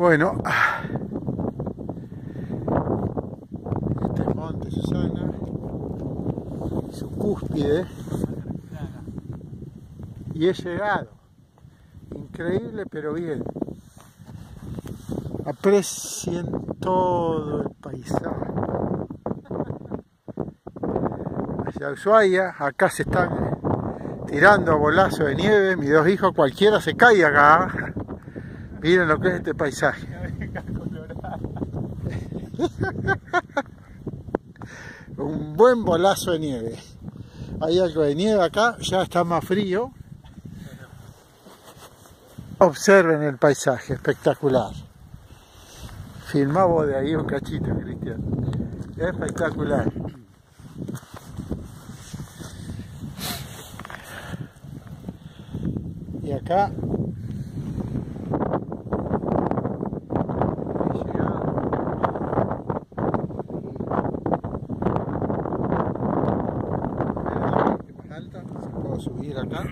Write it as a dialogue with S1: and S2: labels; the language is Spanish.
S1: Bueno, este es Monte Susana y su cúspide. Y he llegado. Increíble, pero bien. Aprecien todo el paisaje. Hacia Ushuaia, acá se están tirando bolazo de nieve. Mis dos hijos, cualquiera se cae acá. Miren lo que es este paisaje. Un buen bolazo de nieve. Hay algo de nieve acá, ya está más frío. Observen el paisaje, espectacular. Filmá vos de ahí un cachito, Cristian. Espectacular. Y acá subir acá